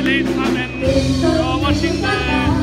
你的他们，让我心安。